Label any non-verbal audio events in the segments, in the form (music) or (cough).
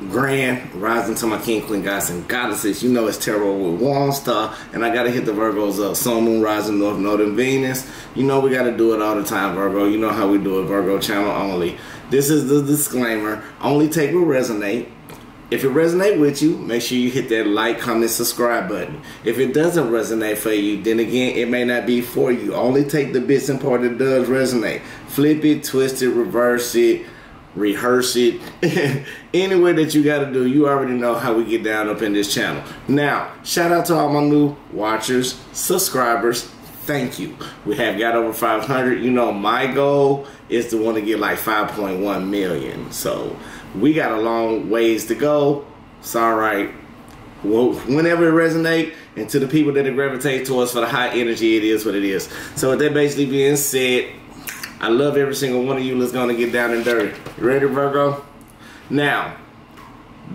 grand rising to my king, queen, gods, and goddesses. You know it's tarot with Waunstar, and I gotta hit the Virgos up. Sun, moon, rising, north, northern Venus. You know we gotta do it all the time, Virgo. You know how we do it, Virgo channel only. This is the disclaimer. Only take what resonate. If it resonate with you, make sure you hit that like, comment, subscribe button. If it doesn't resonate for you, then again, it may not be for you. Only take the bits and part that does resonate. Flip it, twist it, reverse it, rehearse it. (laughs) Any way that you got to do, you already know how we get down up in this channel. Now, shout out to all my new watchers, subscribers. Thank you. We have got over 500. You know, my goal is to want to get like 5.1 million. So we got a long ways to go. It's all right. Well, whenever it resonate, and to the people that gravitate to us for the high energy, it is what it is. So with that basically being said, I love every single one of you that's gonna get down and dirty. Ready, Virgo? Now,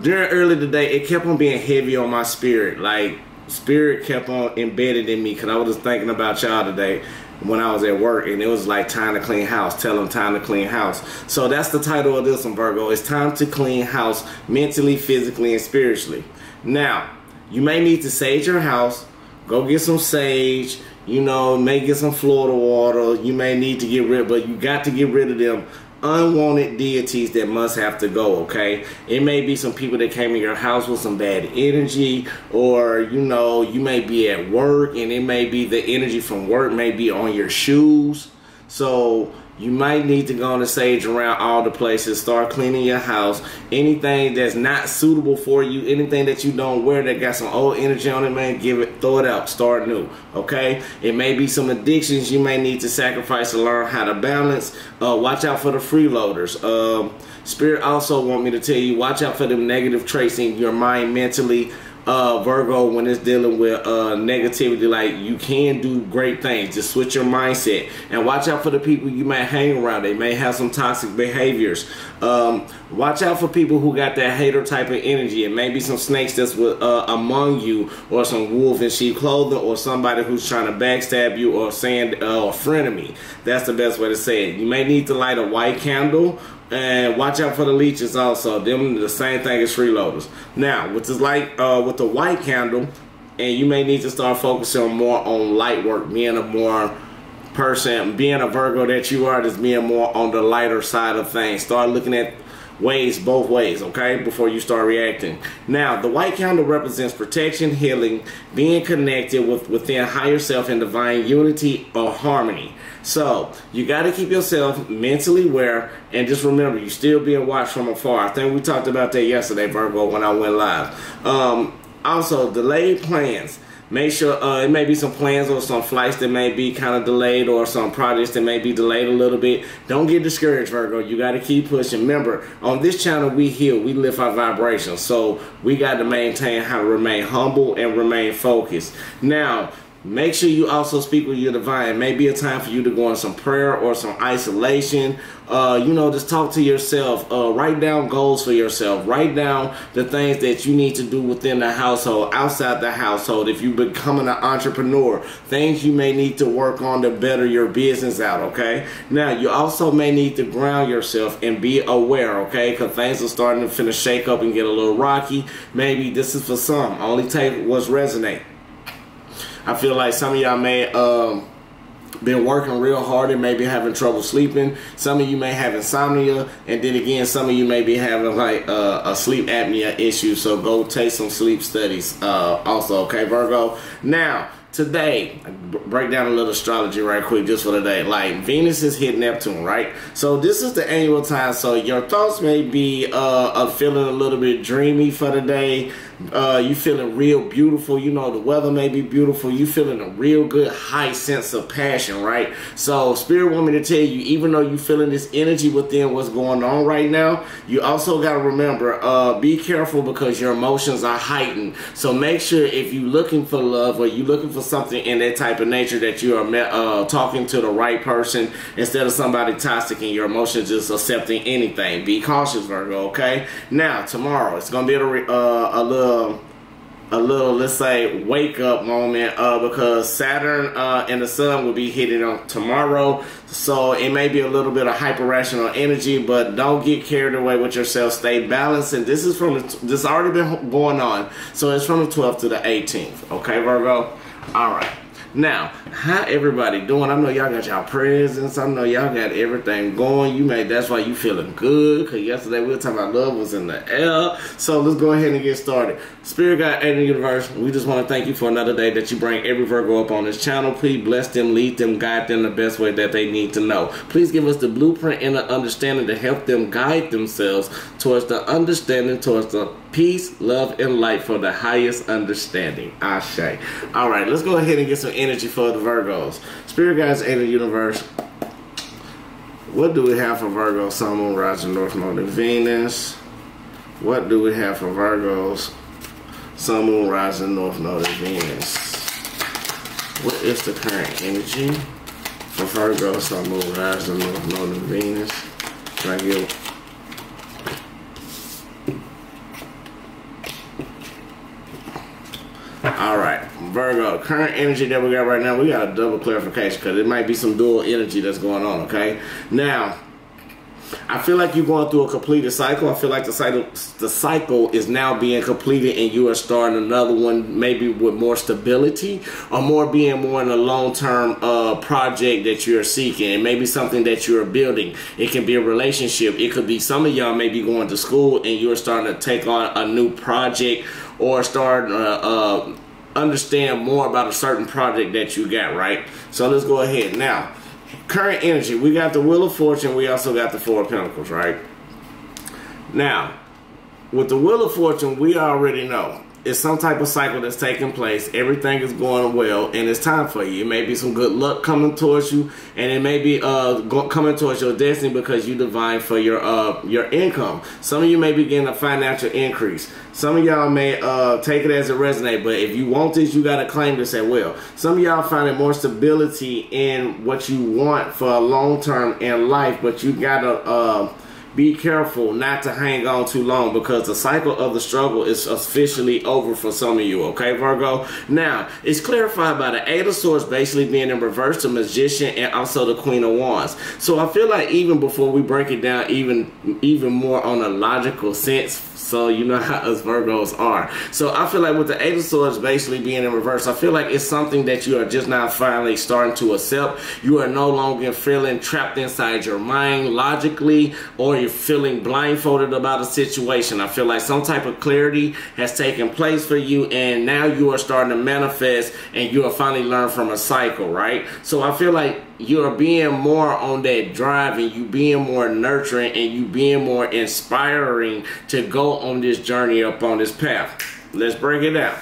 during early today, it kept on being heavy on my spirit. Like spirit kept on embedded in me because I was just thinking about y'all today when I was at work and it was like time to clean house. Tell them time to clean house. So that's the title of this one, Virgo. It's time to clean house mentally, physically, and spiritually. Now, you may need to sage your house. Go get some sage. You know, may get some Florida water. You may need to get rid, but you got to get rid of them unwanted deities that must have to go, okay? It may be some people that came in your house with some bad energy, or you know, you may be at work and it may be the energy from work may be on your shoes. So you might need to go on the sage around all the places, start cleaning your house. Anything that's not suitable for you, anything that you don't wear that got some old energy on it, man, give it, throw it out, start new. Okay? It may be some addictions you may need to sacrifice to learn how to balance. Uh, watch out for the freeloaders. Um, Spirit also want me to tell you, watch out for them negative traits in your mind mentally uh, Virgo when it's dealing with uh, negativity. Like you can do great things. Just switch your mindset and watch out for the people you may hang around. They may have some toxic behaviors. Um, watch out for people who got that hater type of energy. It may be some snakes that's with, uh, among you, or some wolf in sheep clothing, or somebody who's trying to backstab you, or saying uh, of me. That's the best way to say it. You may need to light a white candle and watch out for the leeches also. Them the same thing as freeloaders. Now, with this light, uh, with the white candle, and you may need to start focusing more on light work, being a more person, being a Virgo that you are, just being more on the lighter side of things. Start looking at ways both ways, okay, before you start reacting. Now, the white candle represents protection, healing, being connected with within higher self and divine unity or harmony. So, you got to keep yourself mentally aware and just remember, you're still being watched from afar. I think we talked about that yesterday, Virgo, when I went live. Um, also, delayed plans make sure uh, it may be some plans or some flights that may be kind of delayed or some projects that may be delayed a little bit. Don't get discouraged, Virgo. You got to keep pushing. Remember, on this channel, we heal, we lift our vibrations. So we got to maintain how to remain humble and remain focused. Now, Make sure you also speak with your divine. Maybe a time for you to go in some prayer or some isolation. Uh, you know, just talk to yourself. Uh, write down goals for yourself. Write down the things that you need to do within the household, outside the household. If you're becoming an entrepreneur, things you may need to work on to better your business out, okay? Now, you also may need to ground yourself and be aware, okay? Because things are starting to finish shake up and get a little rocky. Maybe this is for some. Only take what's resonate. I feel like some of y'all may um been working real hard and maybe having trouble sleeping. Some of you may have insomnia, and then again, some of you may be having like uh, a sleep apnea issue. So go take some sleep studies. Uh, also, okay, Virgo. Now today break down a little astrology right quick just for today like venus is hitting neptune right so this is the annual time so your thoughts may be uh, feeling a little bit dreamy for the day uh, you feeling real beautiful you know the weather may be beautiful you feeling a real good high sense of passion right so spirit want me to tell you even though you feeling this energy within what's going on right now you also got to remember uh, be careful because your emotions are heightened so make sure if you looking for love or you looking for something in that type of nature that you are uh, talking to the right person instead of somebody toxic and your emotions just accepting anything. Be cautious, Virgo, okay? Now, tomorrow, it's going to be a, uh, a little a little, let's say, wake up moment uh, because Saturn uh, and the Sun will be hitting on tomorrow. So it may be a little bit of hyper rational energy, but don't get carried away with yourself. Stay balanced. And this is from this already been going on. So it's from the 12th to the 18th. Okay, Virgo? All right. Now, how everybody doing? I know y'all got y'all presents. I know y'all got everything going. You may that's why you feeling good. Cause yesterday we were talking about love was in the air. So let's go ahead and get started. Spirit God and the universe, we just want to thank you for another day that you bring every Virgo up on this channel. Please bless them, lead them, guide them the best way that they need to know. Please give us the blueprint and the understanding to help them guide themselves towards the understanding, towards the peace, love, and light for the highest understanding. Ashe. All right, let's go ahead and get some energy for the Virgos. Spirit guides in the universe. What do we have for Virgo, Sun, Moon, Rising, North Node, and Venus? What do we have for Virgos, Sun, Moon, Rising, North Node, and Venus? What is the current energy for Virgo, Sun, Moon, Rising, North Node, and Venus? Can I get All right, Virgo, current energy that we got right now, we got a double clarification because it might be some dual energy that's going on, okay? Now, I feel like you're going through a completed cycle. I feel like the cycle, the cycle is now being completed and you are starting another one maybe with more stability or more being more in a long-term uh, project that you're seeking. It may be something that you're building. It can be a relationship. It could be some of y'all may be going to school and you're starting to take on a new project or start uh, uh, understand more about a certain project that you got, right? So let's go ahead. Now, current energy, we got the Wheel of Fortune, we also got the Four of Pentacles, right? Now, with the Wheel of Fortune, we already know it's some type of cycle that's taking place. Everything is going well, and it's time for you. It may be some good luck coming towards you, and it may be uh, coming towards your destiny because you divine for your uh, your income. Some of you may be getting a financial increase. Some of y'all may uh, take it as a resonate, but if you want this, you got to claim this as well. Some of y'all finding more stability in what you want for a long term in life, but you got to uh, be careful not to hang on too long because the cycle of the struggle is officially over for some of you, okay, Virgo? Now, it's clarified by the Eight of Swords basically being in reverse, the Magician, and also the Queen of Wands. So I feel like even before we break it down even, even more on a logical sense, so you know (laughs) how us Virgos are. So I feel like with the Eight of Swords basically being in reverse, I feel like it's something that you are just now finally starting to accept. You are no longer feeling trapped inside your mind logically or you're feeling blindfolded about a situation. I feel like some type of clarity has taken place for you and now you are starting to manifest and you are finally learn from a cycle, right? So I feel like you're being more on that drive and you being more nurturing and you being more inspiring to go on this journey up on this path. Let's break it down.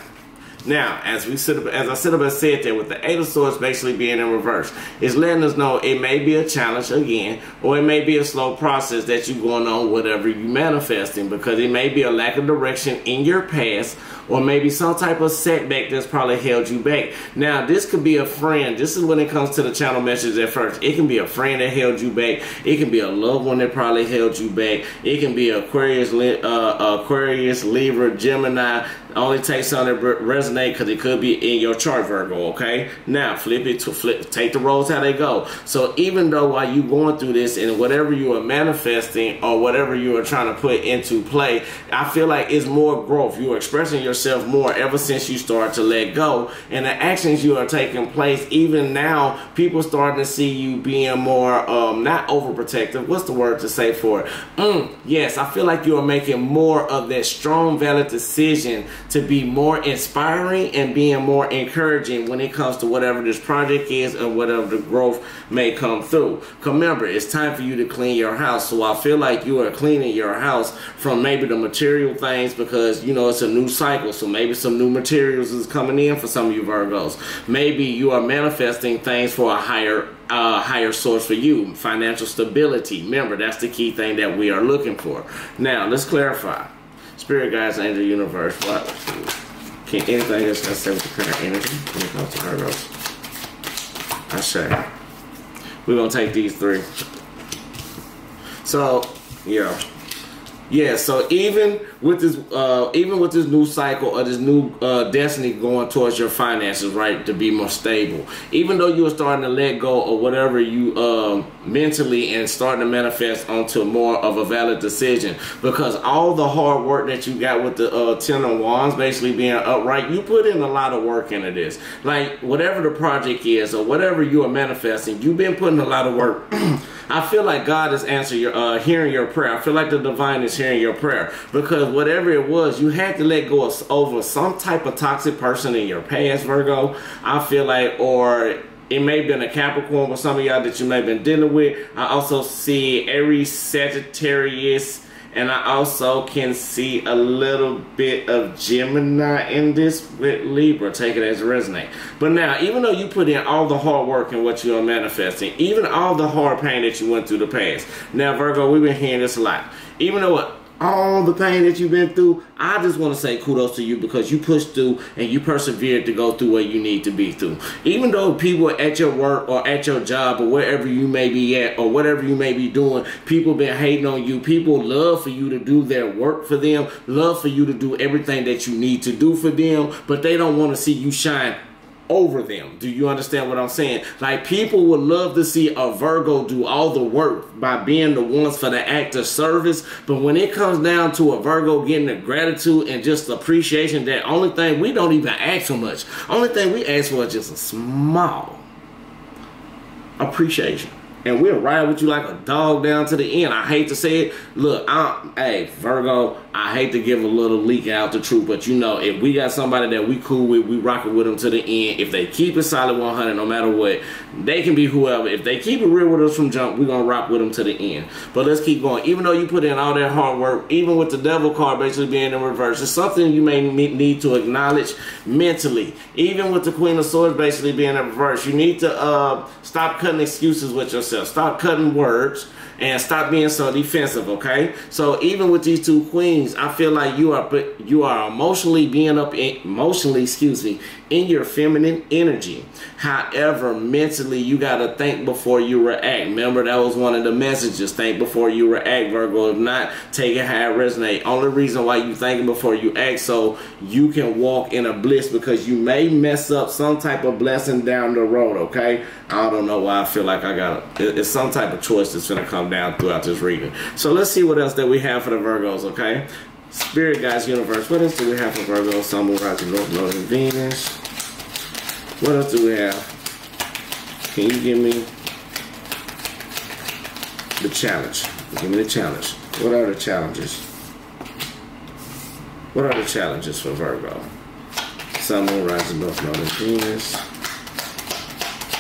Now, as we sit up, as I sit up and said there, with the Eight of Swords basically being in reverse, it's letting us know it may be a challenge again, or it may be a slow process that you're going on, whatever you're manifesting, because it may be a lack of direction in your past, or maybe some type of setback that's probably held you back. Now, this could be a friend. This is when it comes to the channel message at first. It can be a friend that held you back. It can be a loved one that probably held you back. It can be Aquarius, uh, Aquarius, Libra, Gemini. Only take something that resonate because it could be in your chart, Virgo. Okay. Now flip it to flip. Take the roles how they go. So even though while you going through this and whatever you are manifesting or whatever you are trying to put into play, I feel like it's more growth. You are expressing yourself yourself more ever since you start to let go. And the actions you are taking place, even now, people starting to see you being more, um, not overprotective. What's the word to say for it? Mm, yes, I feel like you are making more of that strong, valid decision to be more inspiring and being more encouraging when it comes to whatever this project is and whatever the growth may come through. Remember, it's time for you to clean your house. So I feel like you are cleaning your house from maybe the material things because, you know, it's a new cycle so maybe some new materials is coming in for some of you Virgos. Maybe you are manifesting things for a higher uh, higher source for you, financial stability. Remember, that's the key thing that we are looking for. Now, let's clarify. Spirit guides, angel, universe. What? Can anything else that's with the current energy when it comes to Virgos? I say. We're gonna take these three. So, yeah. Yeah, so even with this, uh, even with this new cycle or this new uh, destiny going towards your finances, right, to be more stable. Even though you are starting to let go of whatever you uh, mentally and starting to manifest onto more of a valid decision, because all the hard work that you got with the uh, ten of wands, basically being upright, you put in a lot of work into this. Like whatever the project is or whatever you are manifesting, you've been putting a lot of work. (clears throat) I feel like God is answering your, uh, hearing your prayer. I feel like the divine is hearing your prayer because whatever it was, you had to let go of, over some type of toxic person in your past, Virgo. I feel like, or it may have been a Capricorn with some of y'all that you may have been dealing with. I also see Aries, Sagittarius, and I also can see a little bit of Gemini in this with Libra. Take it as a resonate. But now, even though you put in all the hard work and what you are manifesting, even all the hard pain that you went through the past. Now, Virgo, we've been hearing this a lot. Even though all the pain that you've been through, I just want to say kudos to you because you pushed through and you persevered to go through what you need to be through. Even though people at your work or at your job or wherever you may be at or whatever you may be doing, people been hating on you. People love for you to do their work for them, love for you to do everything that you need to do for them, but they don't want to see you shine over them. Do you understand what I'm saying? Like people would love to see a Virgo do all the work by being the ones for the act of service. But when it comes down to a Virgo getting the gratitude and just appreciation, that only thing we don't even ask for much. Only thing we ask for is just a small appreciation and we'll ride with you like a dog down to the end. I hate to say it. Look, I'm, hey, Virgo, I hate to give a little leak out the truth, but you know, if we got somebody that we cool with, we rocking with them to the end. If they keep it solid 100, no matter what, they can be whoever. If they keep it real with us from jump, we're gonna rock with them to the end. But let's keep going. Even though you put in all that hard work, even with the devil card basically being in reverse, it's something you may need to acknowledge mentally. Even with the Queen of Swords basically being in reverse, you need to uh, stop cutting excuses with yourself. Stop cutting words and stop being so defensive, okay? So even with these two queens, I feel like you are you are emotionally being up in, emotionally, excuse me, in your feminine energy. However, mentally you gotta think before you react. Remember that was one of the messages. Think before you react, Virgo. If not, take it how it resonate. Only reason why you thinking before you act so you can walk in a bliss because you may mess up some type of blessing down the road, okay? I don't know why I feel like I got it's some type of choice that's gonna come down throughout this reading. So let's see what else that we have for the Virgos, okay? Spirit Guides Universe, what else do we have for Virgo, Sun, Moon, Rising, North, and Venus? What else do we have? Can you give me the challenge? Give me the challenge. What are the challenges? What are the challenges for Virgo? Sun, Moon, Rising, North, and Venus.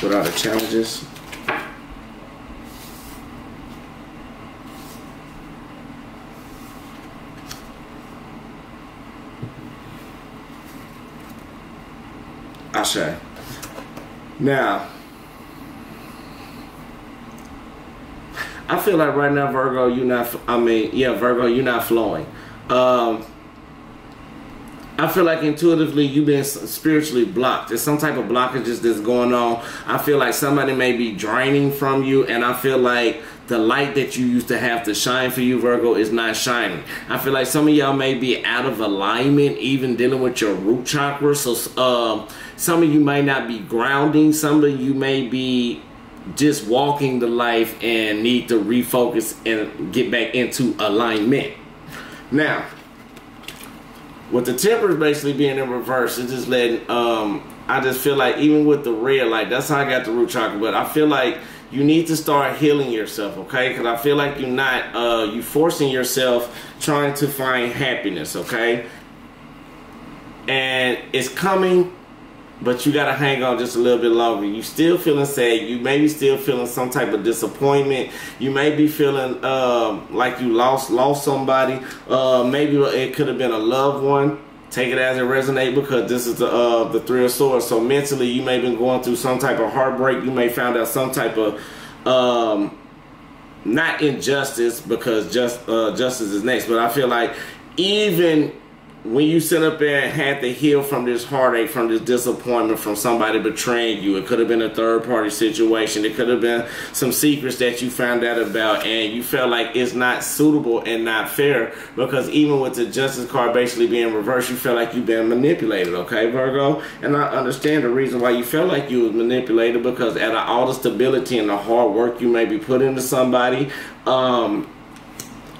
What are the challenges? Ashe. Now, I feel like right now, Virgo, you're not. I mean, yeah, Virgo, you're not flowing. Um, I feel like intuitively you've been spiritually blocked. There's some type of blockages that's going on. I feel like somebody may be draining from you, and I feel like the light that you used to have to shine for you, Virgo, is not shining. I feel like some of y'all may be out of alignment, even dealing with your root chakra. So, uh, some of you might not be grounding. Some of you may be just walking the life and need to refocus and get back into alignment. Now, with the Temperance basically being in reverse, it's just letting. Um, I just feel like even with the red light, that's how I got the root chakra. But I feel like you need to start healing yourself, okay? Because I feel like you're not, uh, you forcing yourself trying to find happiness, okay? And it's coming, but you gotta hang on just a little bit longer. You still feeling sad. You may be still feeling some type of disappointment. You may be feeling um, like you lost lost somebody. Uh, maybe it could have been a loved one take it as it resonate because this is the uh, the three of swords. So mentally, you may have been going through some type of heartbreak. You may found out some type of um, not injustice because just uh, justice is next. But I feel like even when you sit up there and had to heal from this heartache, from this disappointment, from somebody betraying you, it could have been a third party situation. It could have been some secrets that you found out about, and you felt like it's not suitable and not fair because even with the justice card basically being reversed, you feel like you've been manipulated, okay, Virgo? And I understand the reason why you felt like you was manipulated because out of all the stability and the hard work you may be put into somebody, um,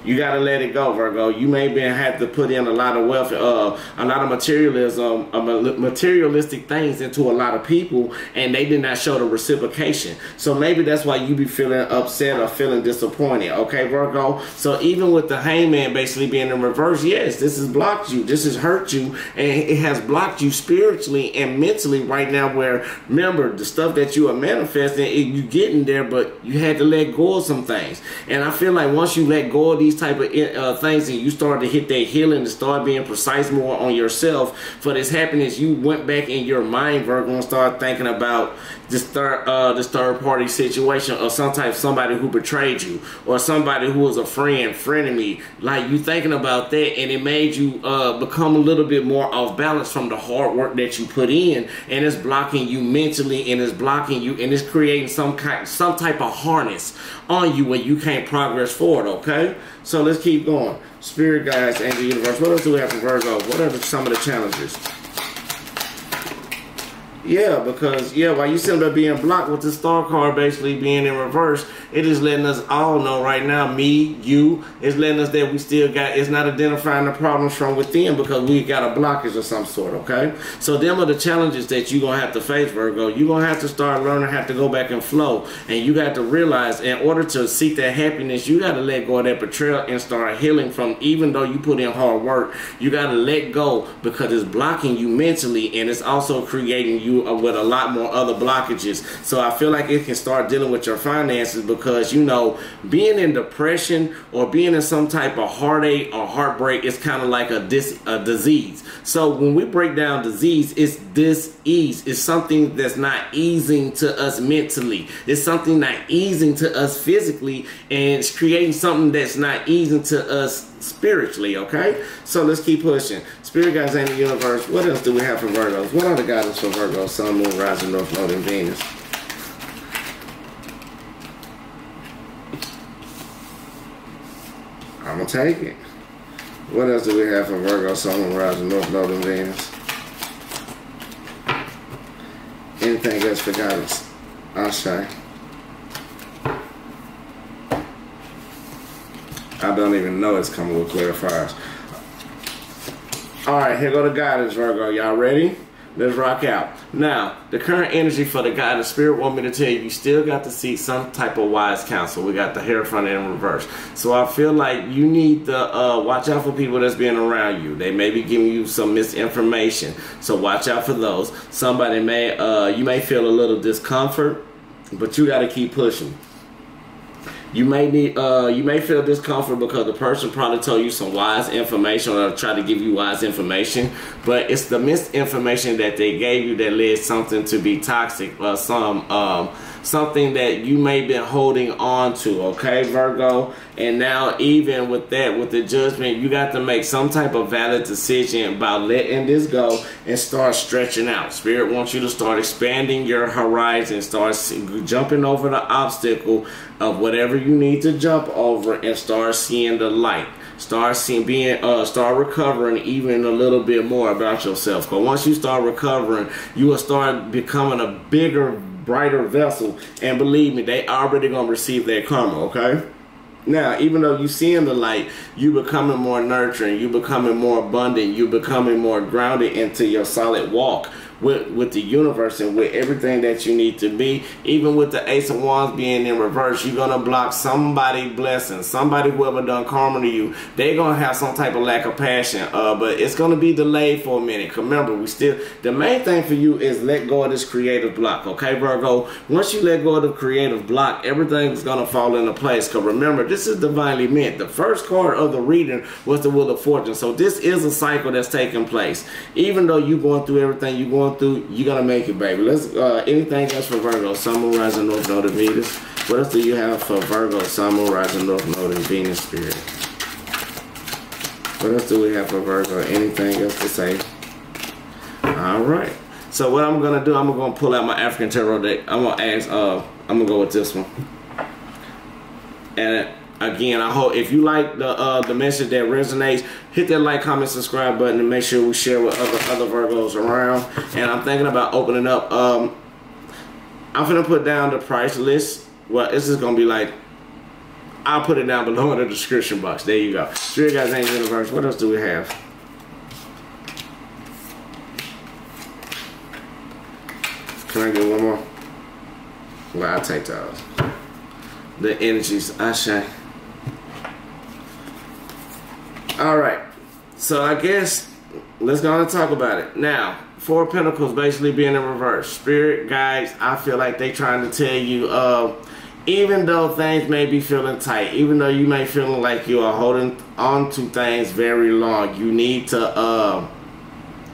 you gotta let it go, Virgo. You may be have to put in a lot of wealth, uh, a lot of materialism, uh, materialistic things into a lot of people, and they did not show the reciprocation. So maybe that's why you be feeling upset or feeling disappointed. Okay, Virgo. So even with the Hangman basically being in reverse, yes, this has blocked you. This has hurt you, and it has blocked you spiritually and mentally right now. Where remember the stuff that you are manifesting, you getting there, but you had to let go of some things. And I feel like once you let go of these these type of uh, things and you start to hit that healing and start being precise more on yourself for this happiness, you went back in your mind, Virgo, and start thinking about this third uh, this third party situation or some type somebody who betrayed you or somebody who was a friend, me. Like you thinking about that and it made you uh, become a little bit more off balance from the hard work that you put in and it's blocking you mentally and it's blocking you and it's creating some kind some type of harness on you where you can't progress forward, okay? So let's keep going. Spirit guides, angel universe. What else do we have for Virgo? What are some of the challenges? Yeah, because yeah, while you seem to being blocked with the star card basically being in reverse, it is letting us all know right now, me, you, is letting us that we still got it's not identifying the problems from within because we got a blockage of some sort, okay? So them are the challenges that you're gonna have to face, Virgo. You're gonna have to start learning how to go back and flow. And you got to realize in order to seek that happiness, you gotta let go of that betrayal and start healing from even though you put in hard work, you gotta let go because it's blocking you mentally and it's also creating you you with a lot more other blockages. So I feel like it can start dealing with your finances because you know being in depression or being in some type of heartache or heartbreak is kind of like a dis a disease. So when we break down disease, it's dis-ease. It's something that's not easing to us mentally. It's something not easing to us physically, and it's creating something that's not easing to us spiritually, okay? So let's keep pushing. Spirit guides in the universe. What else do we have for Virgos? What are the guidance for Virgos? Sun, Moon, Rising, North Node, and Venus. I'm going to take it. What else do we have for Virgo, Sun, Moon, Rising, North Node, and Venus? Anything else for guidance? I'll say. I don't even know it's coming with clarifiers. All right, here go the guidance, Virgo. Y'all ready? Let's rock out. Now, the current energy for the guidance spirit want me to tell you, you still got to see some type of wise counsel. We got the Hierophant in reverse. So I feel like you need to uh, watch out for people that's being around you. They may be giving you some misinformation. So watch out for those. Somebody may, uh, you may feel a little discomfort, but you got to keep pushing. You may need, uh, you may feel discomfort because the person probably told you some wise information or tried to give you wise information, but it's the misinformation that they gave you that led something to be toxic or some um, something that you may be holding on to. Okay, Virgo. And now, even with that, with the judgment, you got to make some type of valid decision about letting this go and start stretching out. Spirit wants you to start expanding your horizon, start jumping over the obstacle of whatever you need to jump over and start seeing the light start seeing being uh start recovering even a little bit more about yourself but once you start recovering you will start becoming a bigger brighter vessel. And believe me they already gonna receive their karma okay? Now, even though you see in the light, you becoming more nurturing, you becoming more abundant, you becoming more grounded into your solid walk with with the universe and with everything that you need to be. Even with the Ace of Wands being in reverse, you're gonna block somebody blessing, somebody whoever done karma to you. They're gonna have some type of lack of passion, uh, but it's gonna be delayed for a minute. Remember, we still the main thing for you is let go of this creative block. Okay, Virgo. Once you let go of the creative block, everything's gonna fall into place. Cause remember, this is divinely meant. The first card of the reading was the Wheel of Fortune. So this is a cycle that's taking place. Even though you're going through everything you're going going through, you're gonna make it, baby. Let's uh, anything else for Virgo, Sun, Rising, North Node, Venus. What else do you have for Virgo, Sun, Rising, North Node, Venus Spirit? What else do we have for Virgo? Anything else to say? All right. So what I'm gonna do, I'm gonna pull out my African tarot deck. I'm gonna ask. Uh, I'm gonna go with this one. And again, I hope if you like the uh, the message that resonates, hit that like, comment, subscribe button, and make sure we share with other other Virgos around. And I'm thinking about opening up. Um, I'm gonna put down the price list. Well, this is gonna be like I'll put it down below in the description box. There you go. Spirit guys, Angel Universe. What else do we have? Can I get one more? Well, I'll take those. The energies, I say. All right. So I guess let's go and talk about it. Now, Four Pentacles basically being in reverse. Spirit guides, I feel like they trying to tell you, uh, even though things may be feeling tight, even though you may feeling like you are holding on to things very long, you need to uh,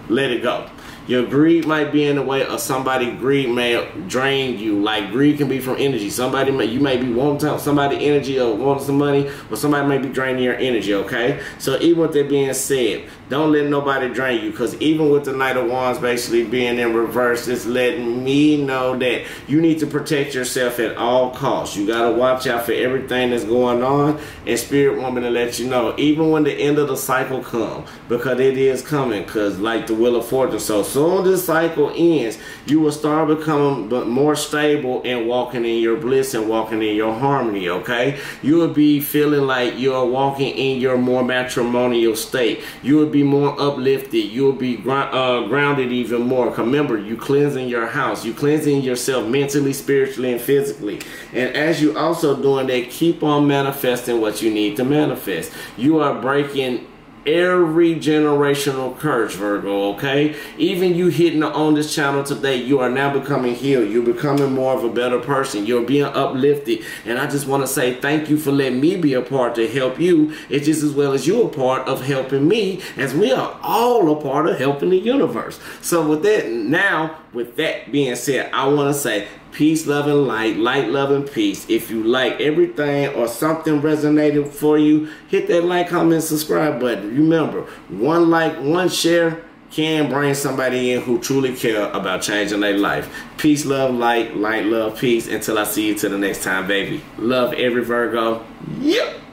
let it go. Your greed might be in the way of somebody greed may drain you. Like greed can be from energy. Somebody may you may be wanting somebody energy or wanting some money, or somebody may be draining your energy, okay? So even with that being said, don't let nobody drain you because even with the Knight of Wands basically being in reverse, it's letting me know that you need to protect yourself at all costs. You got to watch out for everything that's going on. And Spirit Woman to let you know, even when the end of the cycle comes, because it is coming, because like the Wheel of Fortune. So soon this cycle ends, you will start becoming more stable and walking in your bliss and walking in your harmony, okay? You will be feeling like you're walking in your more matrimonial state. You will be be more uplifted. You'll be uh, grounded even more. Remember, you cleansing your house. You cleansing yourself mentally, spiritually, and physically. And as you also doing that, keep on manifesting what you need to manifest. You are breaking every generational curse, Virgo, okay? Even you hitting on this channel today, you are now becoming healed. You're becoming more of a better person. You're being uplifted. And I just want to say thank you for letting me be a part to help you. It's just as well as you're a part of helping me, as we are all a part of helping the universe. So with that, now, with that being said, I want to say peace, love, and light, light, love, and peace. If you like everything or something resonated for you, hit that like, comment, subscribe button. Remember, one like, one share can bring somebody in who truly care about changing their life. Peace, love, light, light, love, peace. Until I see you till the next time, baby. Love every Virgo. Yep.